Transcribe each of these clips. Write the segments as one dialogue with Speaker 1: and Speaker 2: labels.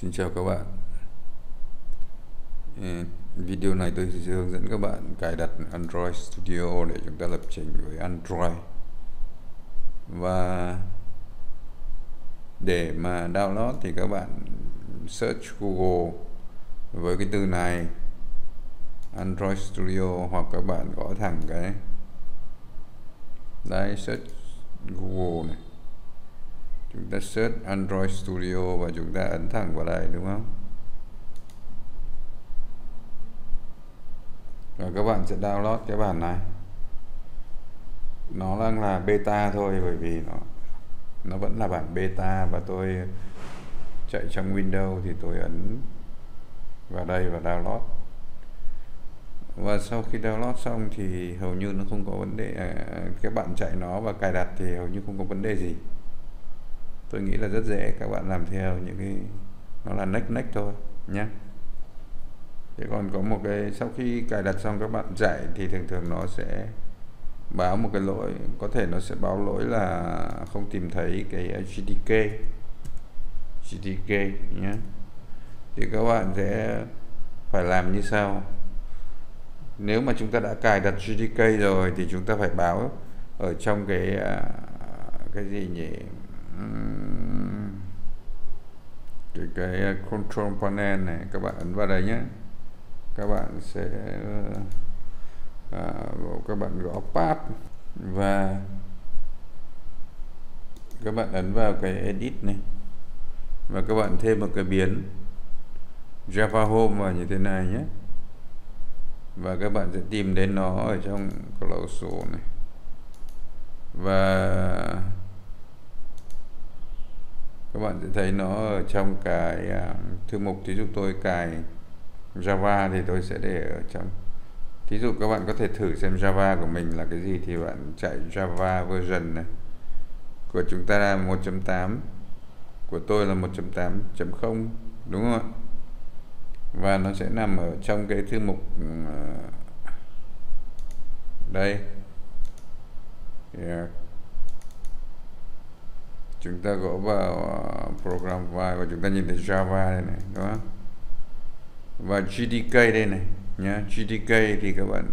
Speaker 1: Xin chào các bạn. Video này tôi sẽ hướng dẫn các bạn cài đặt Android Studio để chúng ta lập trình với Android. Và để mà download thì các bạn search Google với cái từ này, Android Studio, hoặc các bạn gõ thẳng cái đây search Google này chúng ta search Android Studio và chúng ta ấn thẳng vào đây đúng không? Và các bạn sẽ download cái bản này. Nó đang là beta thôi bởi vì nó nó vẫn là bản beta và tôi chạy trong Windows thì tôi ấn vào đây và download. Và sau khi download xong thì hầu như nó không có vấn đề à, các bạn chạy nó và cài đặt thì hầu như không có vấn đề gì tôi nghĩ là rất dễ các bạn làm theo những cái, nó là nách nách thôi nhé thế còn có một cái, sau khi cài đặt xong các bạn chạy thì thường thường nó sẽ báo một cái lỗi, có thể nó sẽ báo lỗi là không tìm thấy cái GTK GTK nhé thì các bạn sẽ phải làm như sau. Nếu mà chúng ta đã cài đặt GTK rồi thì chúng ta phải báo ở trong cái à, cái gì nhỉ? Cái cái ờ, control panel này các bạn ấn vào đây nhé các bạn sẽ à, các bạn gõ path và các bạn ấn vào cái edit này. Và các bạn thêm một cái biến Java Home vào như thế này nhé và các bạn sẽ tìm đến nó ở trong Closure này. Và các bạn sẽ thấy nó ở trong cái uh, thư mục thí dụ tôi cài Java thì tôi sẽ để ở trong. Thí dụ các bạn có thể thử xem Java của mình là cái gì thì bạn chạy Java version này. Của chúng ta là 1.8 của tôi là 1.8.0 đúng không ạ? Và nó sẽ nằm ở trong cái thư mục uh, đây. Yeah chúng ta gõ vào à, program file và chúng ta nhìn thấy Java đây này, đúng không? Và GTK đây này, nhá. GTK thì các bạn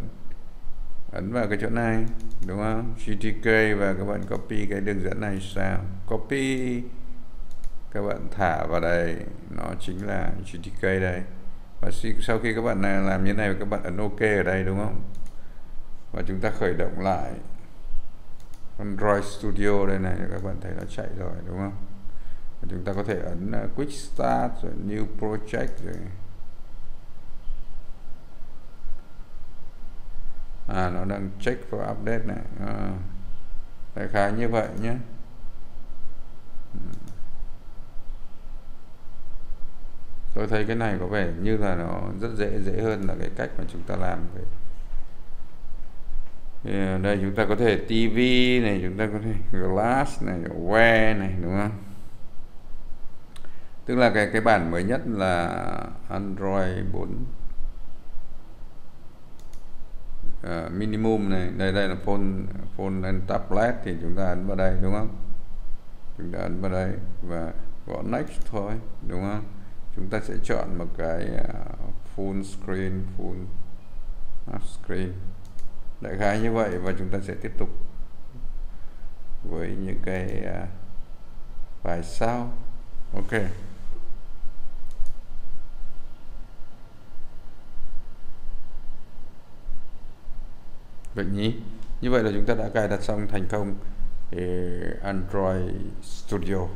Speaker 1: ấn vào cái chỗ này, đúng không? GTK và các bạn copy cái đường dẫn này sao copy, các bạn thả vào đây. Nó chính là GTK đây. Và sau khi các bạn à, làm như này, các bạn ấn OK ở đây, đúng không? Và chúng ta khởi động lại. Android Studio đây này các bạn thấy nó chạy rồi đúng không? Và chúng ta có thể ấn ờ, Quick Start rồi New Project rồi. À nó đang check for update này. À, đại khái như vậy nhé. Tôi thấy cái này có vẻ như là nó rất dễ dễ hơn là cái cách mà chúng ta làm vậy đây chúng ta có thể TV này chúng ta có thể glass này wear này đúng không? Tức là cái cái bản mới nhất là Android 4 uh, ờ, minimum này đây đây là phone phone and tablet thì chúng ta ấn vào đây đúng không? Chúng ta ấn vào đây và gõ next thôi đúng không? Chúng ta sẽ chọn một cái uh, full screen full screen đại khái như vậy và chúng ta sẽ tiếp tục với những cái uh, bài sau. Ok. Vậy nhỉ? Như vậy là chúng ta đã cài đặt xong thành công eh, Android Studio.